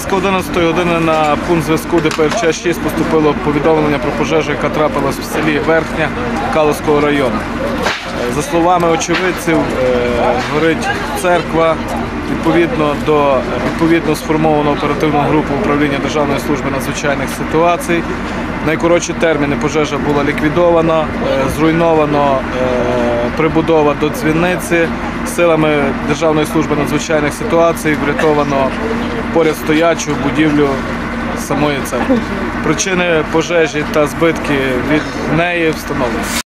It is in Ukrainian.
Близько 11 години на пункт зв'язку ДПРЧ 6 поступило повідомлення про пожежу, яка трапилась в селі Верхня Каловського району. За словами очевидців, е, горить церква. Відповідно до відповідно сформовано оперативну групу управління Державної служби надзвичайних ситуацій. Найкоротші терміни пожежа була ліквідована, е, зруйновано е, прибудова до дзвіниці. Силами Державної служби надзвичайних ситуацій врятовано поряд стоячу будівлю самої церкви. Причини пожежі та збитки від неї встановлені.